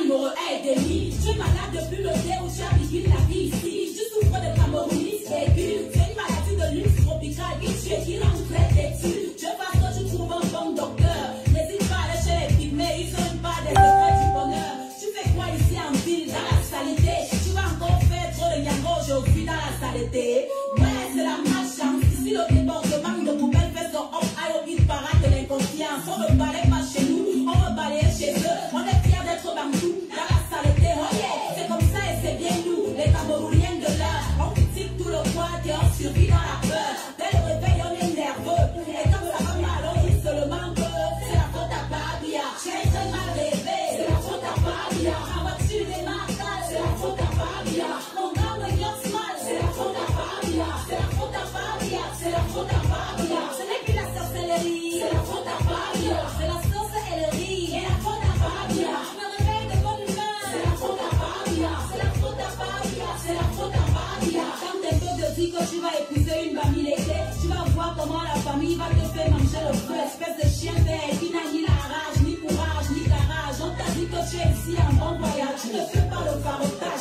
numéro 1 est délit. Tu es malade depuis le dé où tu as la vie ici. le fait pas le pharaon.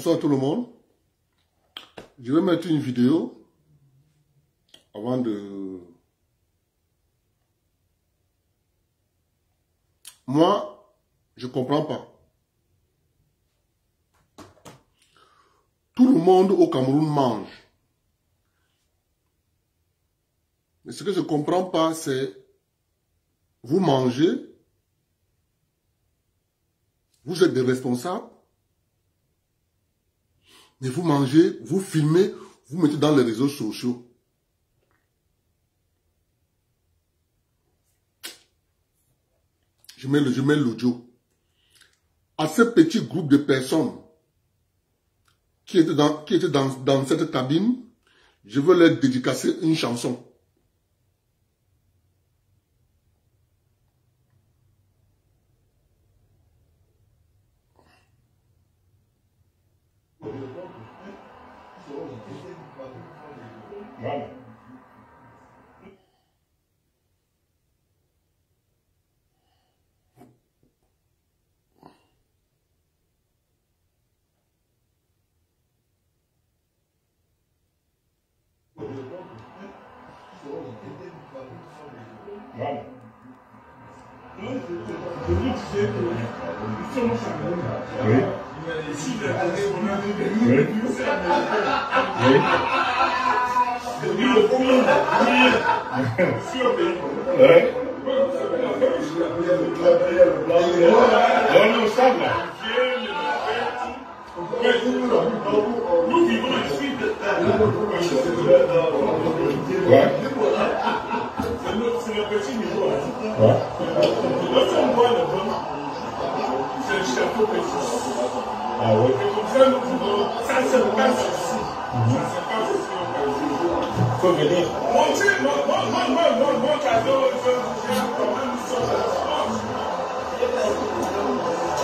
Bonsoir tout le monde. Je vais mettre une vidéo avant de... Moi, je comprends pas. Tout le monde au Cameroun mange. Mais ce que je ne comprends pas, c'est vous mangez, vous êtes des responsables, mais vous mangez, vous filmez, vous mettez dans les réseaux sociaux. Je mets l'audio. À ce petit groupe de personnes qui étaient dans, qui étaient dans, dans cette cabine, je veux leur dédicacer une chanson. Oui. Oui. Oui. Ouais. On est au sable, hein. Lorsqu'on voit le bon, c'est. Ah comme ça, nous pouvons. Ça se passe ici. Ça se passe ici. Faut venir. Mon Dieu, mon, mon, cadeau, je même sur la.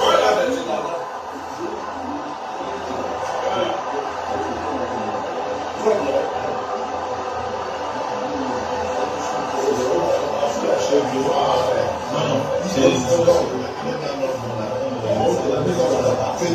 Voilà. Je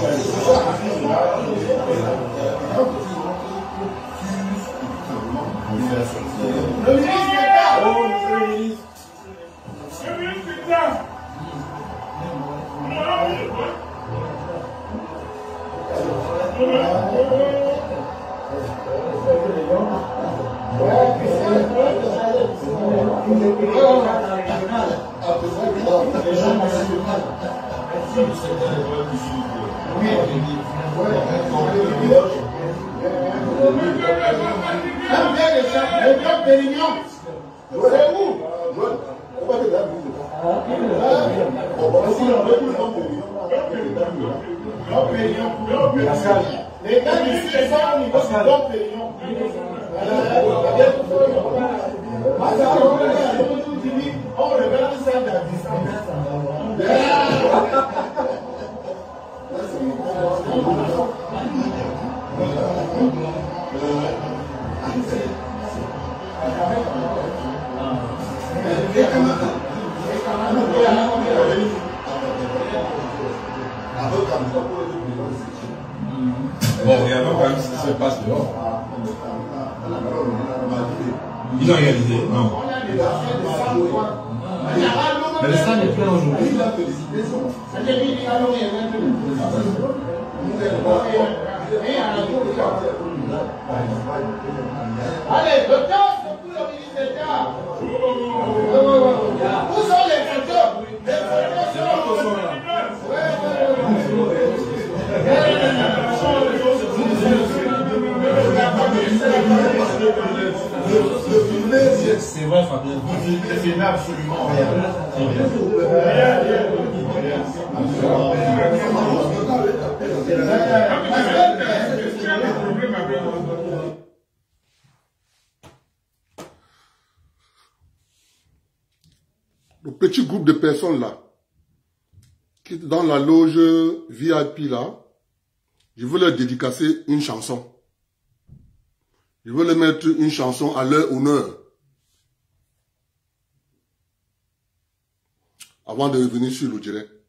passe dehors. Ils ont réalisé, non. Mais le stade est plein aujourd'hui. Petit groupe de personnes là, qui dans la loge VIP là, je veux leur dédicacer une chanson. Je veux leur mettre une chanson à leur honneur. Avant de revenir sur le direct.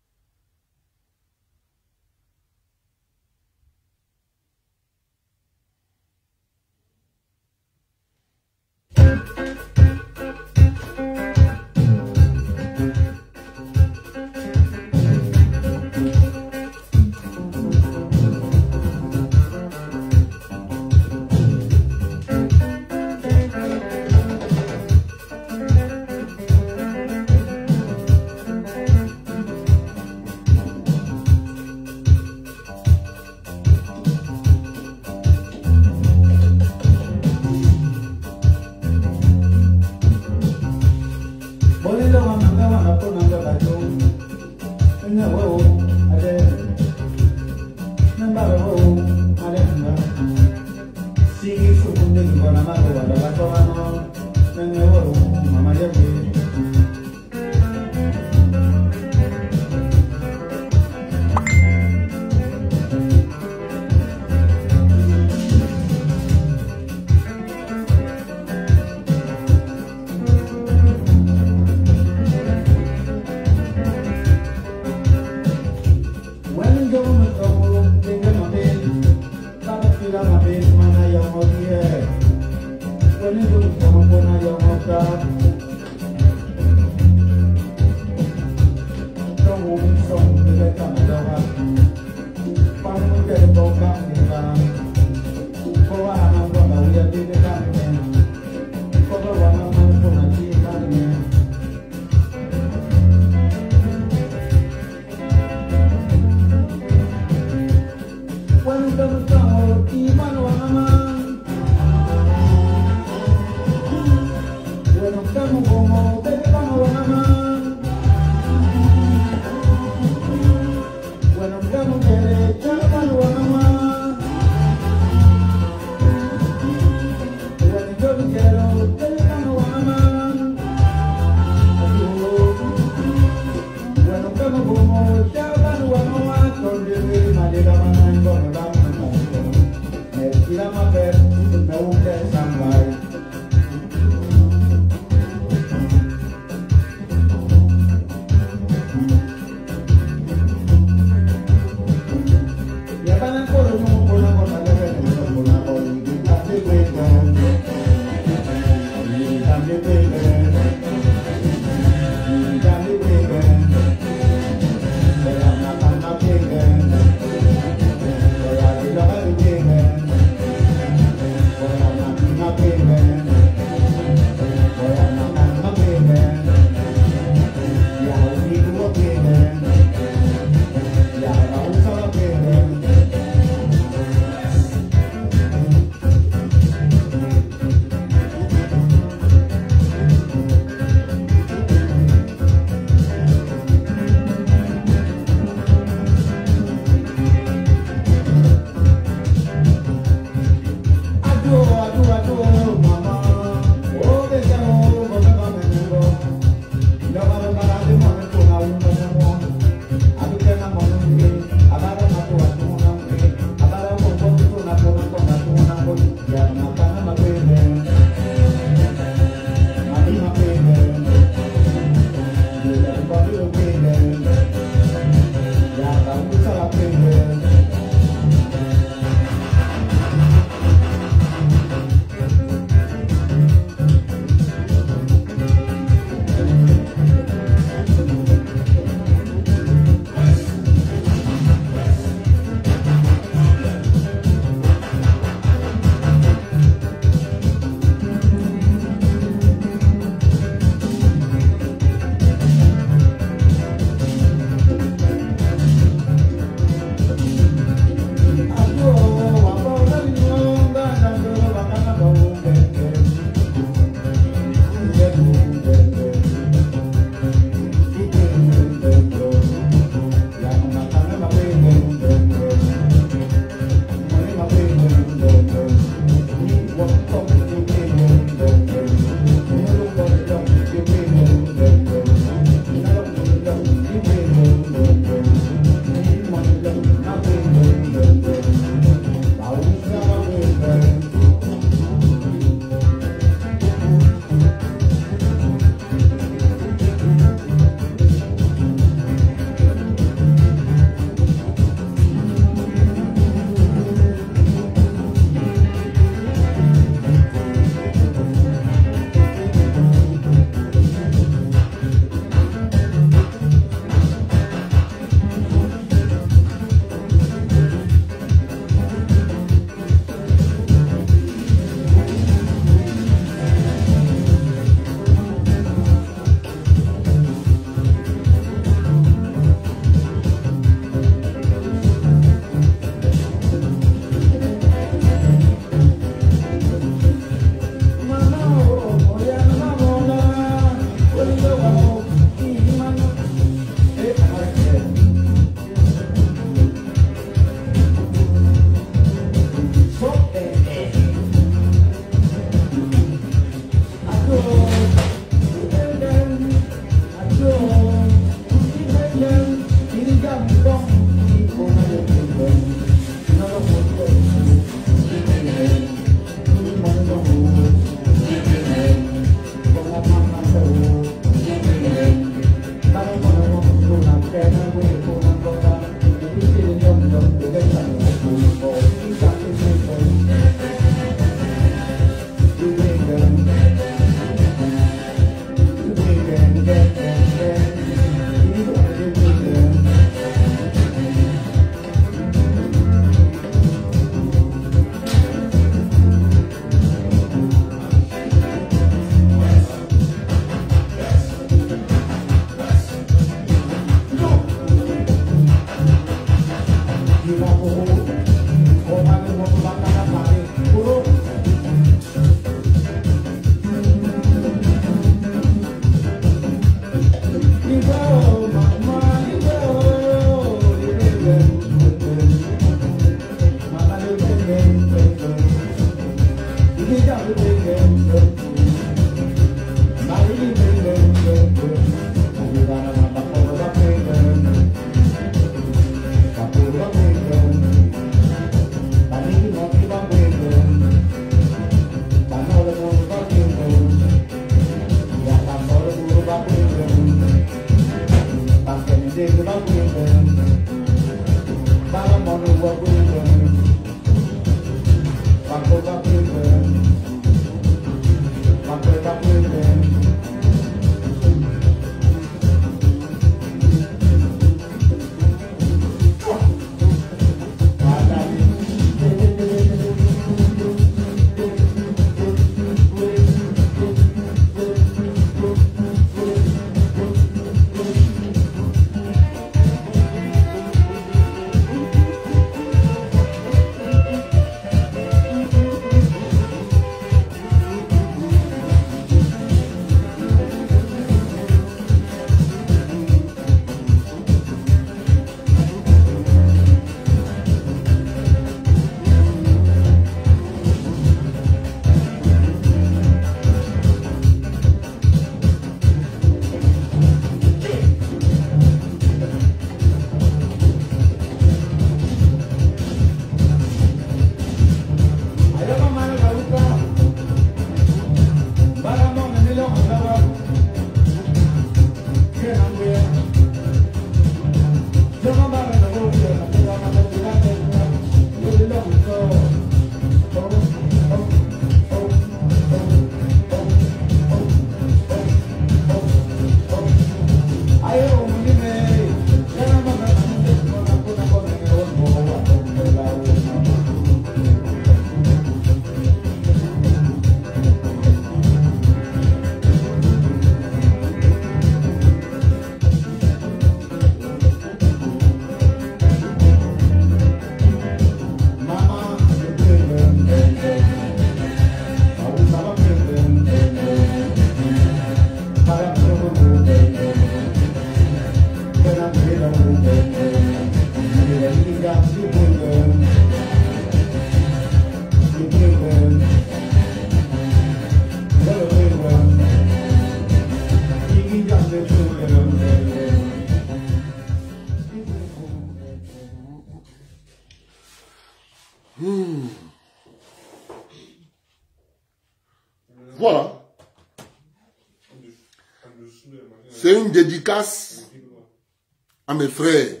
À mes frères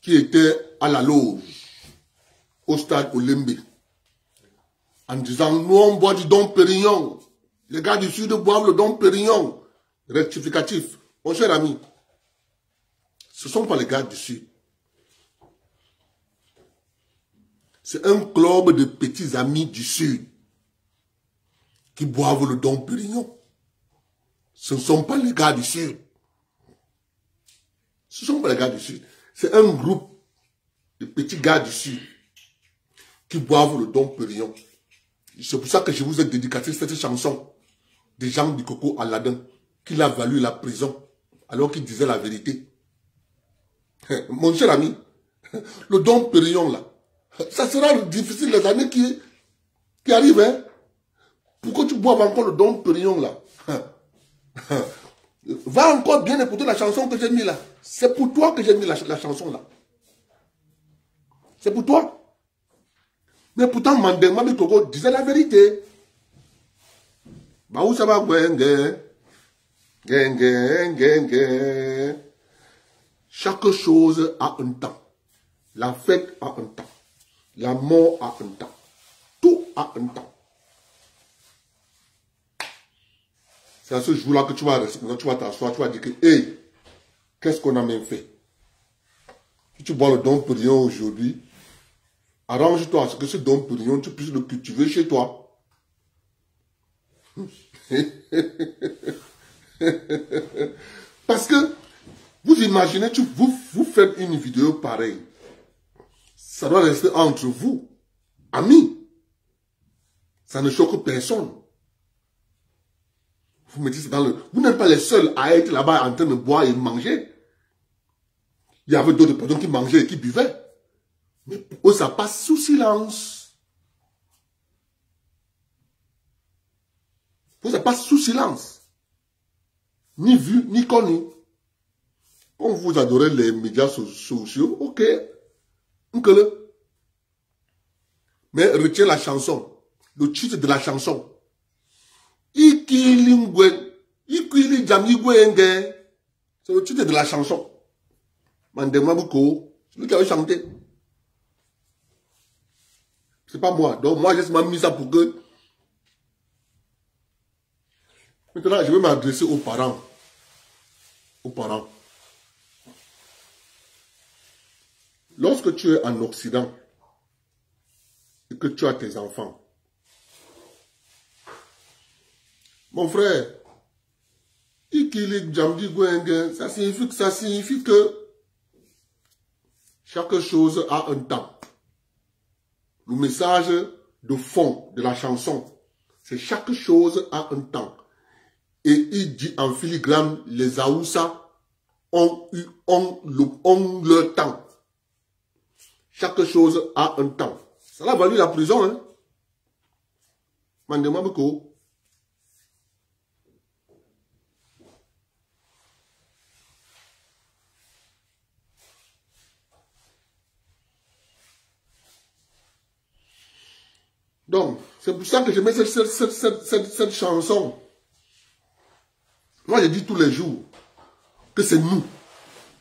qui étaient à la loge au stade Olembe en disant nous on boit du Don Pérignon. Les gars du sud boivent le Don Pérignon. Rectificatif. Mon cher ami, ce sont pas les gars du sud. C'est un club de petits amis du sud qui boivent le Don Pérignon. Ce ne sont pas les gars du sud. Ce ne sont pas les gars du sud. C'est un groupe de petits gars du sud qui boivent le Don Pérignon. C'est pour ça que je vous ai dédicacé cette chanson des gens du Coco Aladdin qui l'a valu la prison alors qu'il disait la vérité. Mon cher ami, le Don Pérignon là, ça sera difficile les années qui, qui arrivent. Hein? Pourquoi tu bois encore le Don Pérignon là? Va encore bien écouter la chanson que j'ai mis là. C'est pour toi que j'ai mis la, chanson là. C'est pour toi. Mais pourtant, Mandema Coco disait la vérité. Bah où ça va, Chaque chose a un temps. La fête a un temps. La mort a un temps. Tout a un temps. C'est à ce jour-là que tu vas tu vas t'asseoir, tu vas dire que, hé, qu'est-ce qu'on a même fait? Si tu bois le don périllon aujourd'hui, arrange-toi à ce que ce don périllon, tu puisses le cultiver chez toi. Parce que, vous imaginez, vous, vous faites une vidéo pareille. Ça doit rester entre vous, amis. Ça ne choque personne. Vous me dites. Vous n'êtes pas les seuls à être là-bas en train de boire et de manger. Il y avait d'autres personnes qui mangeaient et qui buvaient. Mais eux, ça passe sous silence. Pour ça passe sous silence. Ni vu, ni connu. Quand vous adorez les médias sociaux, ok. Mais retiens la chanson. Le titre de la chanson. Ikili Ngwen, Ikili Jamigwenge. C'est le titre de la chanson. Mandemabuko, c'est lui qui avait chanté. C'est pas moi. Donc moi, j'ai mis ça pour que... Maintenant, je vais m'adresser aux parents. Aux parents. Lorsque tu es en Occident et que tu as tes enfants, Mon frère, ça signifie, ça signifie que chaque chose a un temps. Le message de fond de la chanson, c'est chaque chose a un temps. Et il dit en filigrane, les Aoussa ont eu ont, leur temps. Chaque chose a un temps. Ça a valu la prison, hein. Mandez-moi beaucoup. Donc, c'est pour ça que je mets cette, chanson. Moi, je dis tous les jours que c'est nous.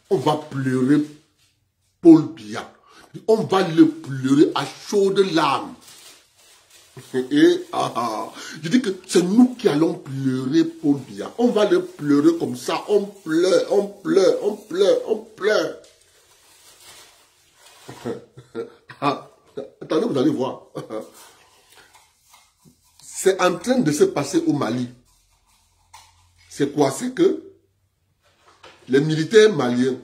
On va pleurer Paul Biya. On va le pleurer à chaudes larmes. Et, ah, ah, je dis que c'est nous qui allons pleurer Paul Biya. On va le pleurer comme ça. On pleure, on pleure, on pleure, on pleure. Ah, attendez, vous allez voir. C'est en train de se passer au Mali. C'est quoi? C'est que les militaires maliens,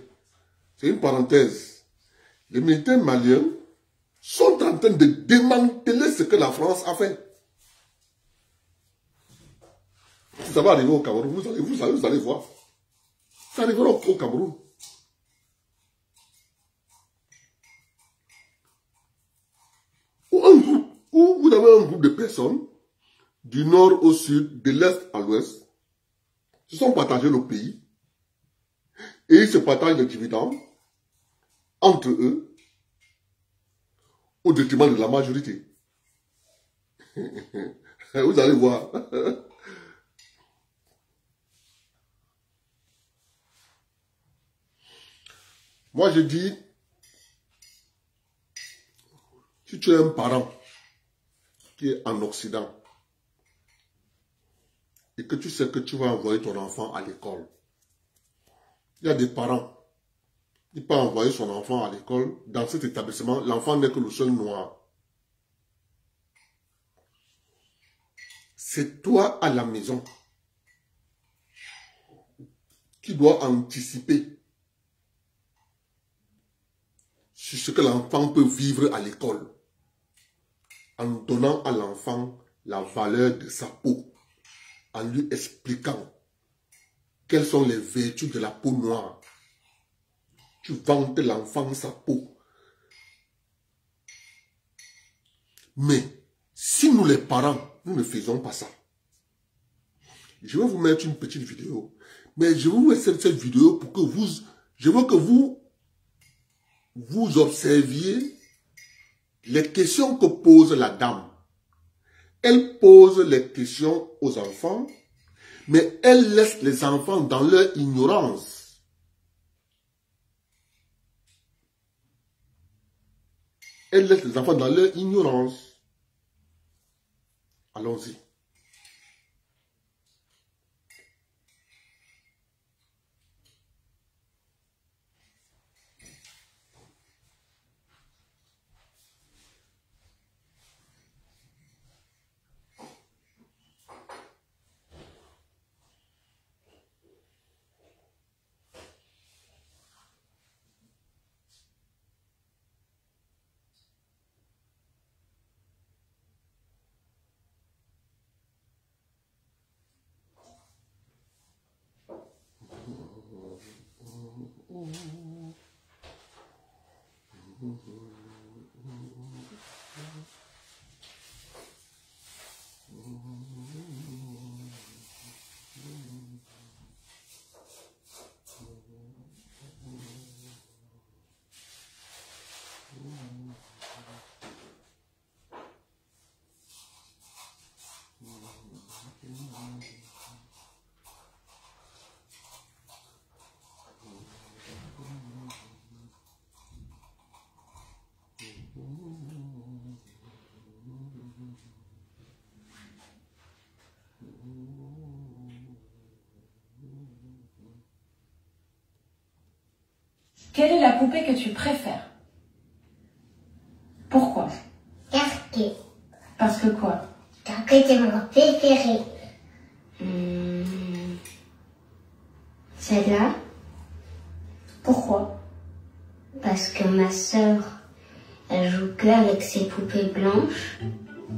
c'est une parenthèse, les militaires maliens sont en train de démanteler ce que la France a fait. Ça va arriver au Cameroun, vous allez, vous allez, voir. Ça arrivera au Cameroun. Ou, un groupe, où vous avez un groupe de personnes du nord au sud, de l'est à l'ouest, se sont partagés le pays et ils se partagent les dividendes entre eux au détriment de la majorité. Vous allez voir. Moi, je dis, si tu es un parent qui est en Occident, et que tu sais que tu vas envoyer ton enfant à l'école, il y a des parents qui peuvent envoyer son enfant à l'école. Dans cet établissement, l'enfant n'est que le seul noir. C'est toi à la maison qui dois anticiper sur ce que l'enfant peut vivre à l'école en donnant à l'enfant la valeur de sa peau, en lui expliquant quelles sont les vertus de la peau noire. Tu vantes l'enfant sa peau. Mais si nous les parents, nous ne faisons pas ça, je vais vous mettre une petite vidéo. Mais je vais vous mettre cette, vidéo pour que vous, je veux que vous, vous observiez les questions que pose la dame. Elle pose les questions aux enfants, mais elle laisse les enfants dans leur ignorance. Elle laisse les enfants dans leur ignorance. Allons-y. Oh. Quelle est la poupée que tu préfères? Pourquoi? Carquet. Parce que quoi? Carquet, c'est mon préféré. Hmm, Celle-là, Pourquoi? Parce que ma sœur, elle joue que avec ses poupées blanches.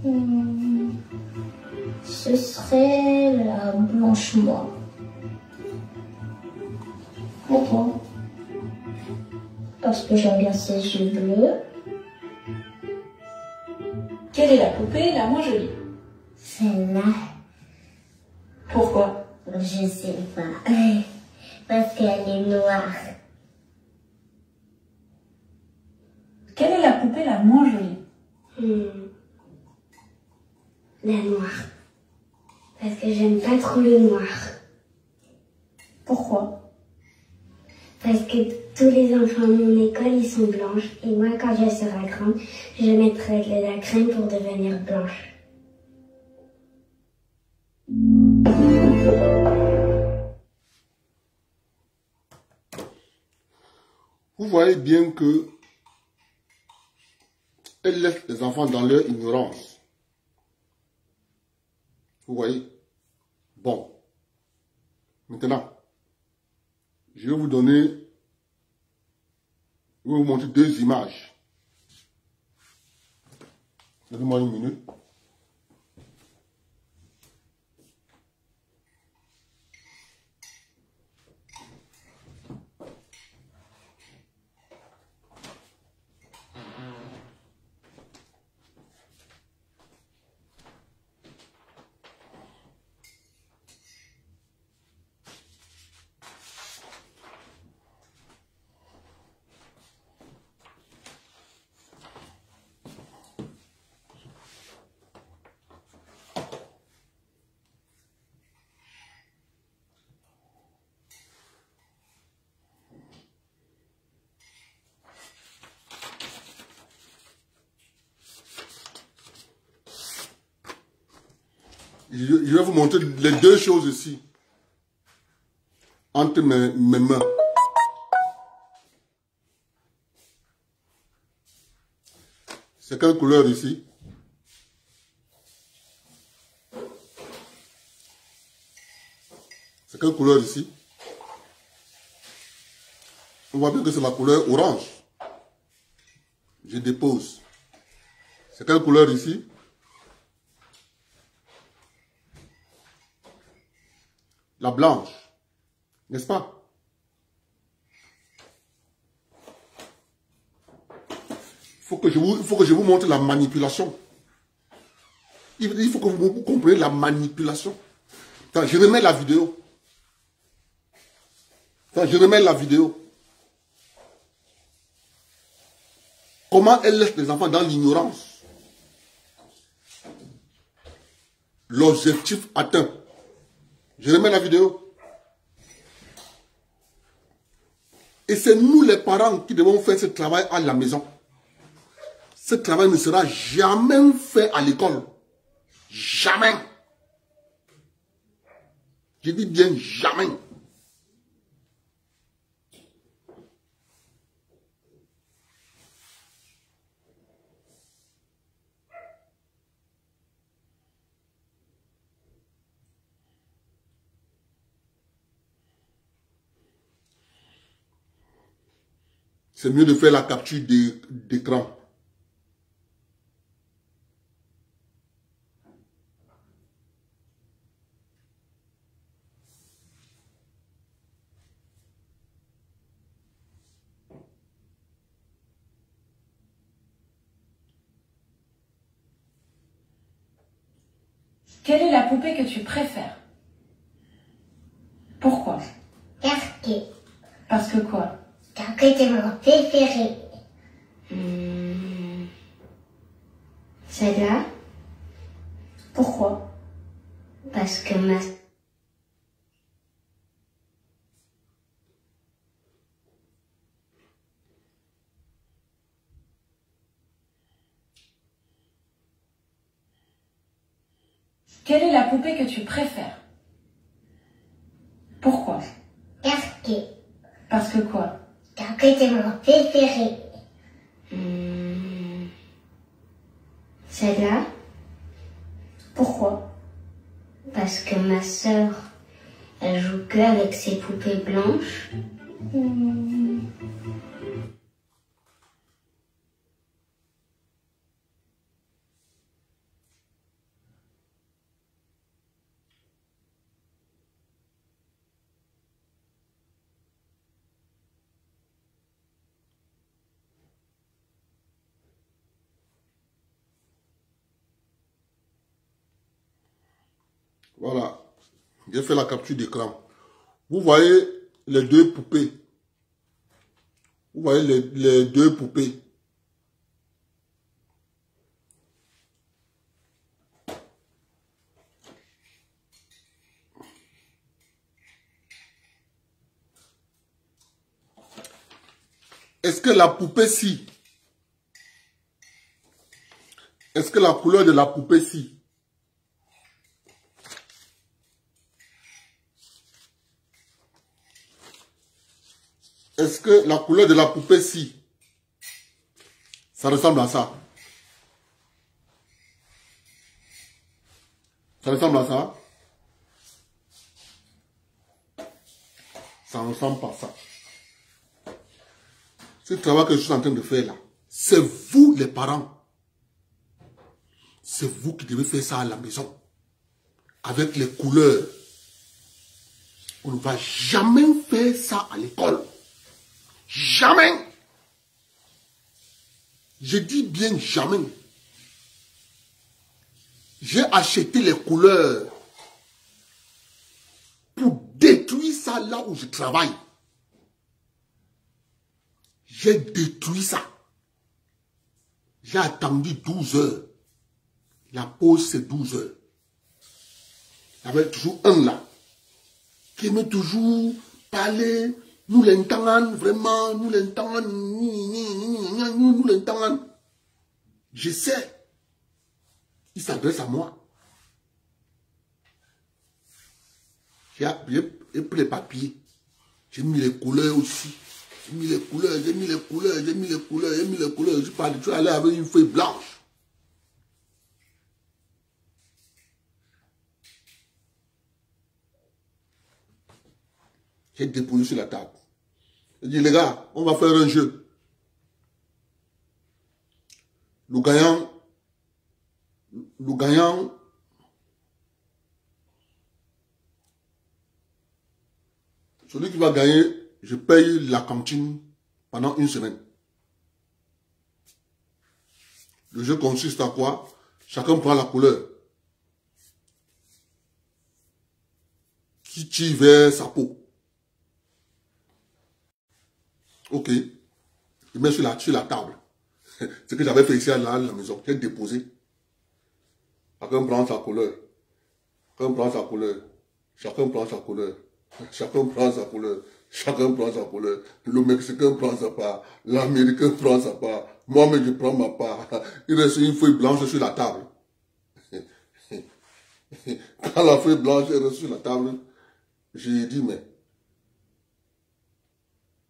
Hmm, Ce serait la blanche moi. Que j'aime bien ses yeux bleus. Quelle est la poupée? La moins jolie Celle-là, Pourquoi? Je sais pas. Parce qu'elle est noire. Quelle est la poupée? La moins jolie Hmm. La noire. Parce que j'aime pas trop le noir. Pourquoi? Parce que tous les enfants de mon école, ils sont blanches. Et moi, quand je serai grande, je mettrai de la crème pour devenir blanche. Vous voyez bien que elle laisse les enfants dans leur ignorance. Vous voyez? Bon. Maintenant, je vais vous donner, je vais vous montrer deux images. Donnez-moi une minute. Je, vais vous montrer les deux choses ici. Entre mes mains. C'est quelle couleur ici? C'est quelle couleur ici? On voit bien que c'est la couleur orange. Je dépose. C'est quelle couleur ici? La blanche. N'est-ce pas? Faut que je vous, il faut que je vous montre la manipulation. Il il faut que vous compreniez la manipulation. Je remets la vidéo. Je remets la vidéo. Comment elle laisse les enfants dans l'ignorance? L'objectif atteint. Je remets la vidéo. Et c'est nous les parents qui devons faire ce travail à la maison. Ce travail ne sera jamais fait à l'école. Jamais. Je dis bien jamais. C'est mieux de faire la capture d'é- d'écran. Quelle est la poupée que tu préfères Pourquoi Parce que, Parce que quoi c'est mon préféré. Celle-là, Pourquoi? Parce que ma... Quelle est la poupée que tu préfères? Pourquoi? Parce que, Parce que quoi? Parce que c'est mon préféré. Hmm. Celle-là, Pourquoi? Parce que ma sœur, elle joue que avec ses poupées blanches. Hmm. Voilà. J'ai fait la capture d'écran. Vous voyez les deux poupées. Vous voyez les, deux poupées. Est-ce que la poupée-ci, est-ce que la couleur de la poupée-ci, Est-ce que la couleur de la poupée-ci, ça ressemble à ça Ça ressemble à ça Ça ressemble pas à ça. Ce travail que je suis en train de faire là, c'est vous les parents. C'est vous qui devez faire ça à la maison. Avec les couleurs. On ne va jamais faire ça à l'école. Jamais. Je dis bien jamais. J'ai acheté les couleurs pour détruire ça là où je travaille. J'ai détruit ça. J'ai attendu 12 heures. La pause, c'est 12 heures. Il y avait toujours un là qui aimait toujours parler nous l'entendons vraiment, nous l'entendons, nous, l'entendons. Je sais, il s'adresse à moi. J'ai pris les papiers. J'ai mis les couleurs aussi. J'ai mis les couleurs, j'ai mis les couleurs, j'ai mis les couleurs, j'ai mis les couleurs. Je pas tu allé avec une feuille blanche. J'ai déposé sur la table. J'ai dit, les gars, on va faire un jeu. Le gagnant, le gagnant, celui qui va gagner, je paye la cantine pendant une semaine. Le jeu consiste à quoi? Chacun prend la couleur qui tire vers sa peau. Ok. Il met sur la, sur la table. Ce que j'avais fait ici à la, maison. J'ai déposé. Chacun prend sa couleur. Chacun prend sa couleur. Chacun prend sa couleur. Chacun prend sa couleur. Chacun prend sa couleur. Le Mexicain prend sa part. L'Américain prend sa part. Moi-même, je prends ma part. Il reste une feuille blanche sur la table. Quand la feuille blanche est restée sur la table, j'ai dit, mais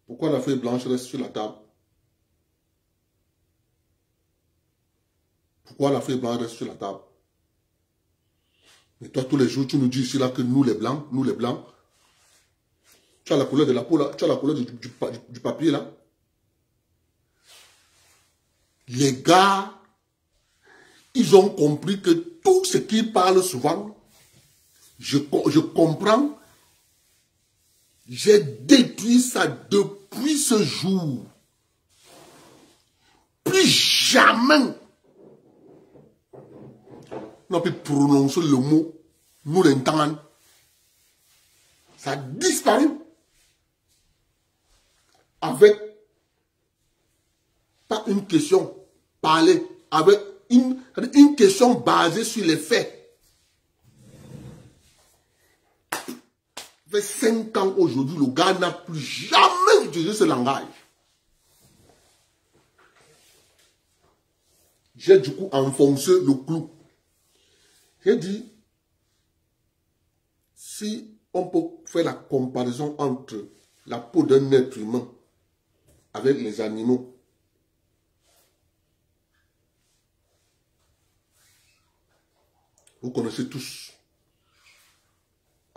pourquoi la feuille blanche reste sur la table? Pourquoi la feuille blanche reste sur la table? Mais toi, tous les jours, tu nous dis ici là que nous les blancs, nous les blancs, tu as la couleur de la peau là, tu as la couleur du, papier là. Les gars, ils ont compris que tout ce qu'ils parlent souvent, je, je comprends j'ai détruit ça depuis ce jour. Plus jamais on pu prononcer le mot nous l'entendons. Ça a disparu. Avec pas une question parler, avec une, une question basée sur les faits. Fait 5 ans aujourd'hui, le gars n'a plus jamais utilisé ce langage. J'ai du coup enfoncé le clou. J'ai dit, si on peut faire la comparaison entre la peau d'un être humain avec les animaux, vous connaissez tous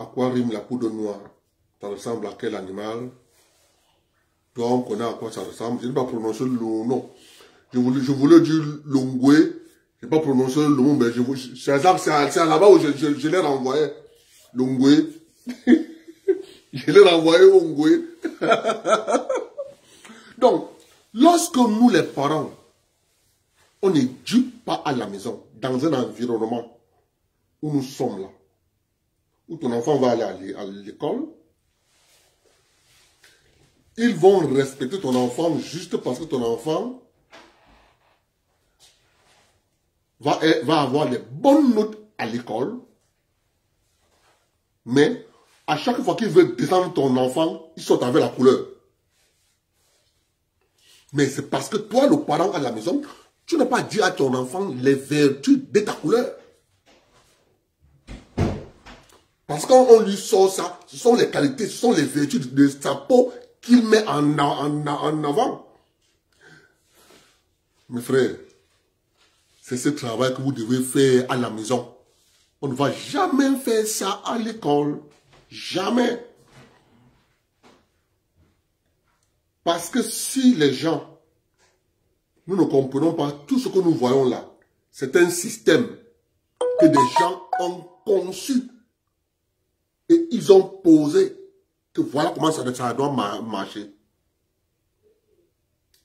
à quoi rime la poudre noire Ça ressemble à quel animal? Toi, on connaît à quoi ça ressemble? Je n'ai pas prononcé le nom. Je voulais, je voulais dire l'ongoué. Je n'ai pas prononcé le nom, mais je, c'est là-bas où je, je, l'ai renvoyé. L'ongoué. je l'ai renvoyé au. Donc, lorsque nous, les parents, on n'éduque pas à la maison, dans un environnement où nous sommes là, où ton enfant va aller à l'école, ils vont respecter ton enfant juste parce que ton enfant va, va avoir les bonnes notes à l'école, mais à chaque fois qu'il veut descendre ton enfant, il saute avec la couleur. Mais c'est parce que toi, le parent à la maison, tu n'as pas dit à ton enfant les vertus de ta couleur. Parce qu'on lui sort ça, ce sont les qualités, ce sont les vertus de sa peau qu'il met en, en, avant. Mes frères, c'est ce travail que vous devez faire à la maison. On ne va jamais faire ça à l'école. Jamais. Parce que si les gens, nous ne comprenons pas tout ce que nous voyons là, c'est un système que des gens ont conçu et ils ont posé que voilà comment ça, doit marcher.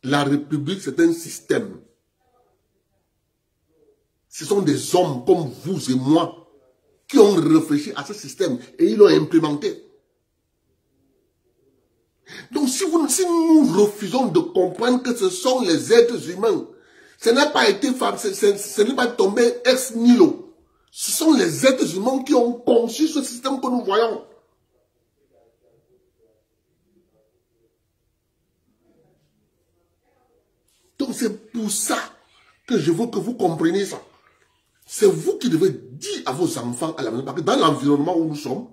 La République, c'est un système. Ce sont des hommes comme vous et moi qui ont réfléchi à ce système et ils l'ont implémenté. Donc si, vous, nous refusons de comprendre que ce sont les êtres humains, ce n'est pas été ce n'est pas tombé ex nihilo. Ce sont les êtres humains qui ont conçu ce système que nous voyons. Donc c'est pour ça que je veux que vous compreniez ça. C'est vous qui devez dire à vos enfants à la maison, parce que dans l'environnement où nous sommes,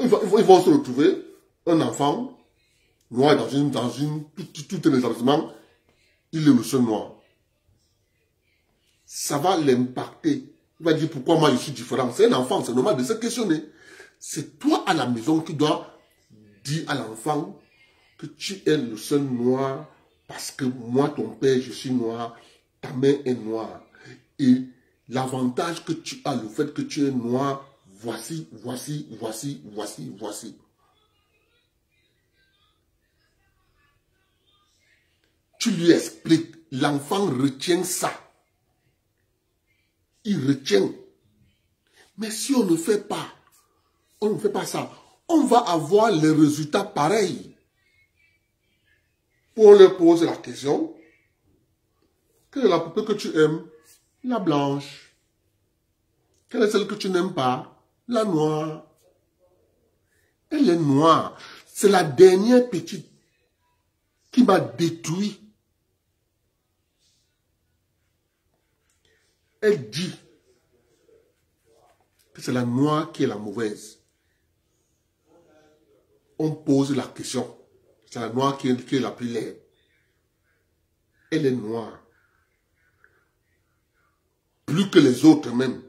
Ils vont, se retrouver, un enfant noir dans, une, dans une, tout, tout, tout un établissement, il est le seul noir. Ça va l'impacter. Il va dire pourquoi moi je suis différent. C'est un enfant, c'est normal de se questionner. C'est toi à la maison qui dois dire à l'enfant que tu es le seul noir parce que moi, ton père, je suis noir, ta mère est noire. Et l'avantage que tu as, le fait que tu es noir, voici, voici, voici, voici, voici. Tu lui expliques, l'enfant retient ça. Il retient. Mais si on ne fait pas, on ne fait pas ça, on va avoir les résultats pareils. On leur pose la question, quelle est la poupée que tu aimes? La blanche. Quelle est celle que tu n'aimes pas? La noire. Elle est noire. C'est la dernière petite qui m'a détruit. Elle dit que c'est la noire qui est la mauvaise. On pose la question. C'est la noire qui est, la plus laide. Elle est noire. Plus que les autres même.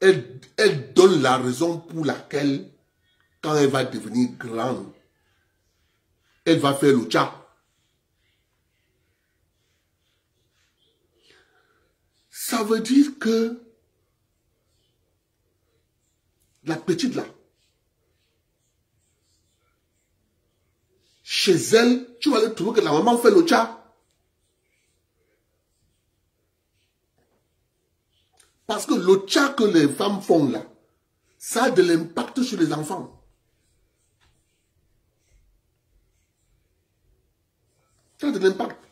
Elle, elle donne la raison pour laquelle, quand elle va devenir grande, elle va faire le tcha. Ça veut dire que la petite là, chez elle, tu vas aller trouver que la maman fait le tcha. Parce que le tcha que les femmes font là, ça a de l'impact sur les enfants. Ça a de l'impact.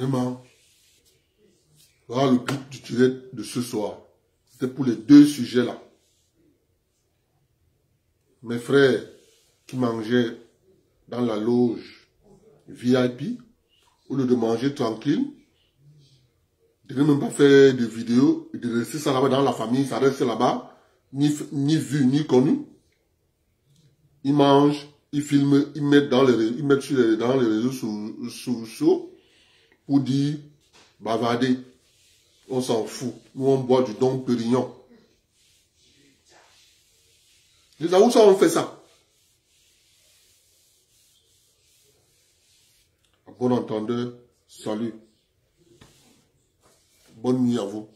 Vraiment. Voilà le but du direct de ce soir. C'était pour les deux sujets-là. Mes frères qui mangeaient dans la loge VIP, au lieu de manger tranquille, de ne même pas faire de vidéos, et de rester ça là-bas dans la famille, ça reste là-bas, ni, ni vu, ni connu. Ils mangent, ils filment, ils mettent, dans les, ils mettent sur les, dans les réseaux so- sociaux pour dire bavarder. On s'en fout. Nous, on boit du don Pérignon. Les Aoussa ont fait ça. Bon entendeur, salut. Bonne nuit à vous.